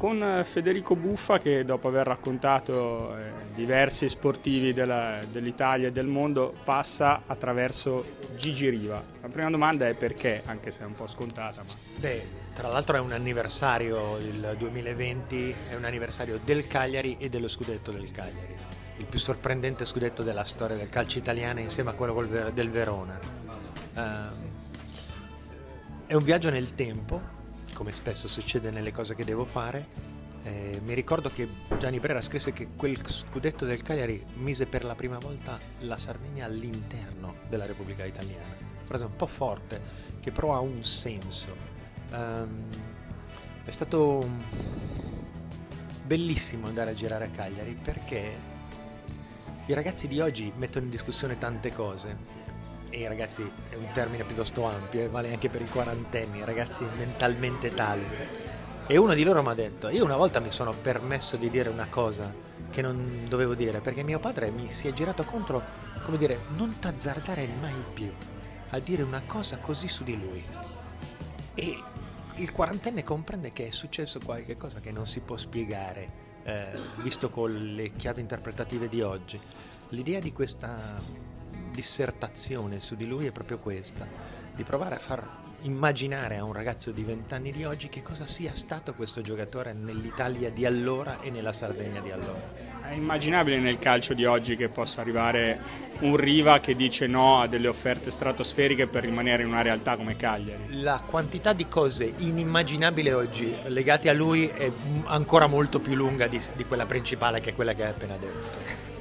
con Federico Buffa che dopo aver raccontato eh, diversi sportivi dell'Italia e del mondo passa attraverso Gigi Riva. La prima domanda è perché, anche se è un po' scontata. Ma... Beh, tra l'altro è un anniversario, il 2020 è un anniversario del Cagliari e dello scudetto del Cagliari, il più sorprendente scudetto della storia del calcio italiano insieme a quello del Verona. Uh, è un viaggio nel tempo come spesso succede nelle cose che devo fare. Eh, mi ricordo che Gianni Brera scrisse che quel scudetto del Cagliari mise per la prima volta la Sardegna all'interno della Repubblica Italiana. Frase un po' forte, che però ha un senso. Um, è stato bellissimo andare a girare a Cagliari perché i ragazzi di oggi mettono in discussione tante cose e ragazzi è un termine piuttosto ampio e vale anche per i quarantenni, ragazzi mentalmente tali. E uno di loro mi ha detto, io una volta mi sono permesso di dire una cosa che non dovevo dire, perché mio padre mi si è girato contro, come dire, non t'azzardare mai più a dire una cosa così su di lui. E il quarantenne comprende che è successo qualche cosa che non si può spiegare, eh, visto con le chiavi interpretative di oggi. L'idea di questa dissertazione su di lui è proprio questa, di provare a far immaginare a un ragazzo di 20 anni di oggi che cosa sia stato questo giocatore nell'Italia di allora e nella Sardegna di allora. È immaginabile nel calcio di oggi che possa arrivare un Riva che dice no a delle offerte stratosferiche per rimanere in una realtà come Cagliari. La quantità di cose inimmaginabili oggi legate a lui è ancora molto più lunga di, di quella principale che è quella che hai appena detto.